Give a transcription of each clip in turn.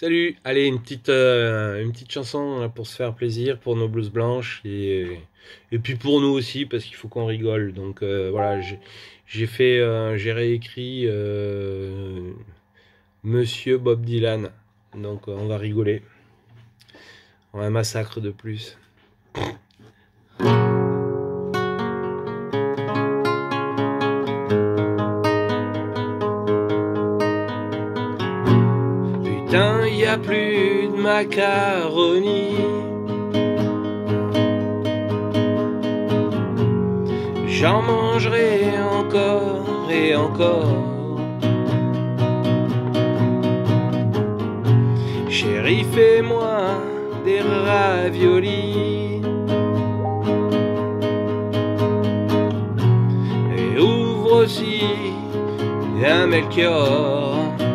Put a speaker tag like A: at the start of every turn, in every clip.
A: Salut, allez une petite euh, chanson pour se faire plaisir pour nos blouses blanches et et puis pour nous aussi parce qu'il faut qu'on rigole. Donc euh, voilà, j'ai fait euh, j'ai réécrit Monsieur Bob Dylan. Donc on va rigoler. On a un massacre de plus. Y a plus de macaroni. J'en mangerai encore et encore. Chérie, fais-moi des raviolis. Et ouvre aussi un Melchior.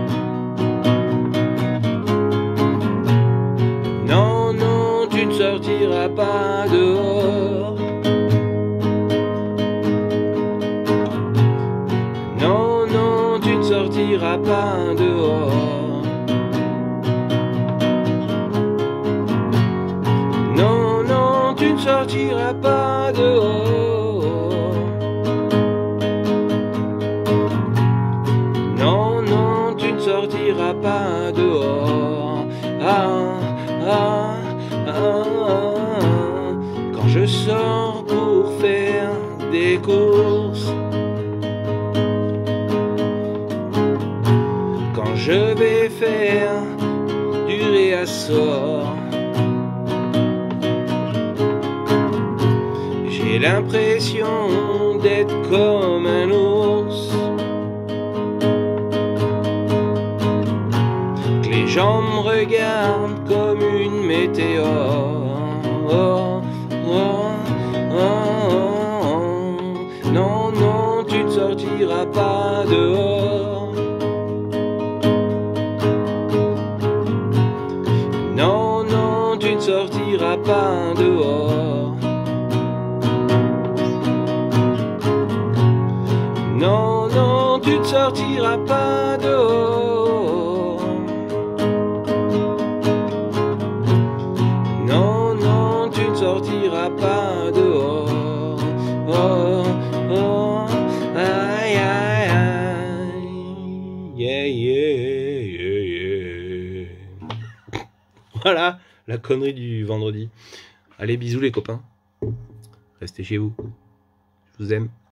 A: Pas dehors. Non, non, tu ne sortiras pas dehors. Non, non, tu ne sortiras pas dehors. Non, non, tu ne sortiras pas dehors. Ah. Quand je vais faire du réassort, j'ai l'impression d'être comme un ours. Que les gens me regardent comme une météore. Pas dehors. Non, non, tu ne sortiras pas dehors. Non, non, tu ne sortiras pas dehors. Voilà la connerie du vendredi. Allez, bisous les copains. Restez chez vous. Je vous aime.